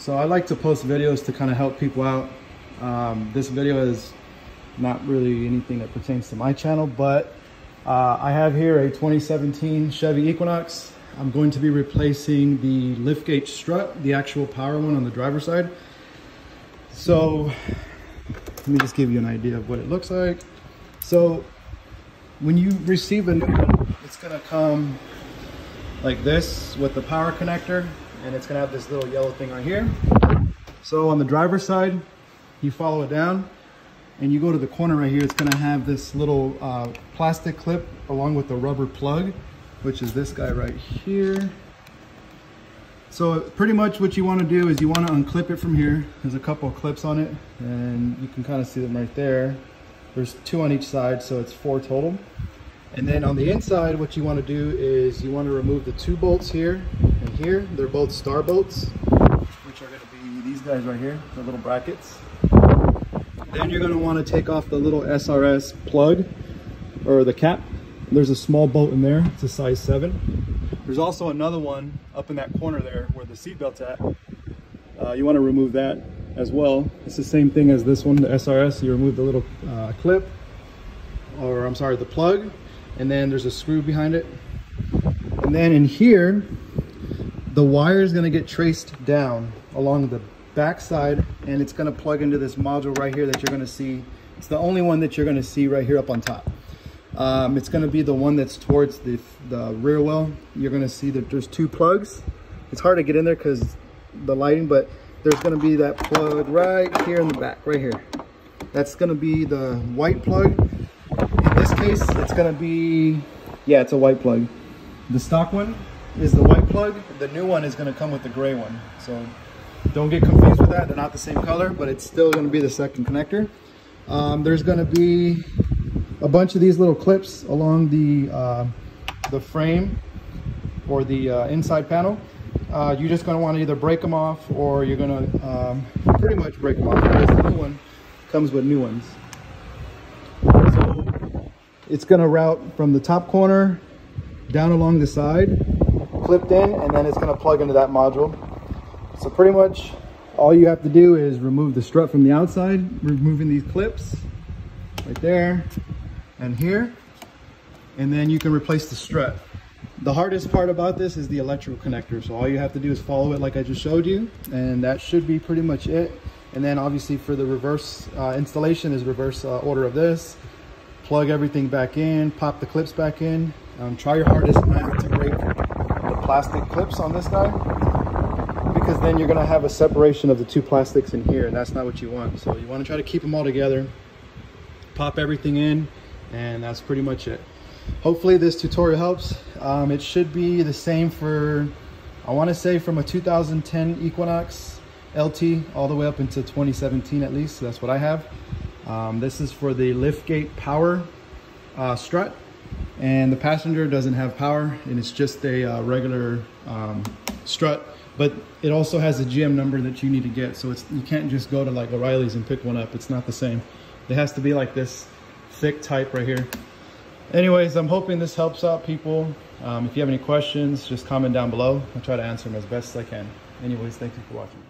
So I like to post videos to kind of help people out. Um, this video is not really anything that pertains to my channel, but uh, I have here a 2017 Chevy Equinox. I'm going to be replacing the liftgate strut, the actual power one on the driver's side. So let me just give you an idea of what it looks like. So when you receive a new one, it's gonna come like this with the power connector and it's gonna have this little yellow thing right here. So on the driver's side, you follow it down and you go to the corner right here, it's gonna have this little uh, plastic clip along with the rubber plug, which is this guy right here. So pretty much what you wanna do is you wanna unclip it from here. There's a couple of clips on it and you can kind of see them right there. There's two on each side, so it's four total. And then on the inside, what you want to do is you want to remove the two bolts here and here. They're both star bolts, which are going to be these guys right here, the little brackets. Then you're going to want to take off the little SRS plug or the cap. There's a small bolt in there. It's a size 7. There's also another one up in that corner there where the seat belt's at. Uh, you want to remove that as well. It's the same thing as this one, the SRS. You remove the little uh, clip, or I'm sorry, the plug, and then there's a screw behind it. And then in here, the wire is gonna get traced down along the back side, and it's gonna plug into this module right here that you're gonna see. It's the only one that you're gonna see right here up on top. Um, it's gonna be the one that's towards the, the rear well. You're gonna see that there's two plugs. It's hard to get in there because the lighting, but there's going to be that plug right here in the back, right here. That's going to be the white plug. In this case, it's going to be, yeah, it's a white plug. The stock one is the white plug. The new one is going to come with the gray one. So don't get confused with that. They're not the same color, but it's still going to be the second connector. Um, there's going to be a bunch of these little clips along the, uh, the frame or the uh, inside panel uh, you're just going to want to either break them off or you're going to um, pretty much break them off because the new one comes with new ones. So it's going to route from the top corner down along the side, clipped in, and then it's going to plug into that module. So pretty much all you have to do is remove the strut from the outside, removing these clips right there and here, and then you can replace the strut. The hardest part about this is the electrical connector. So all you have to do is follow it like I just showed you, and that should be pretty much it. And then obviously for the reverse uh, installation is reverse uh, order of this. Plug everything back in, pop the clips back in. Um, try your hardest not to plastic clips on this guy? Because then you're gonna have a separation of the two plastics in here and that's not what you want. So you wanna try to keep them all together, pop everything in, and that's pretty much it. Hopefully this tutorial helps. Um, it should be the same for I want to say from a 2010 Equinox LT all the way up into 2017 at least so that's what I have. Um, this is for the liftgate power uh, strut and the passenger doesn't have power and it's just a uh, regular um, strut. But it also has a GM number that you need to get so it's you can't just go to like O'Reilly's and pick one up. It's not the same. It has to be like this thick type right here. Anyways i'm hoping this helps out people. Um, if you have any questions just comment down below. I'll try to answer them as best as i can. Anyways thank you for watching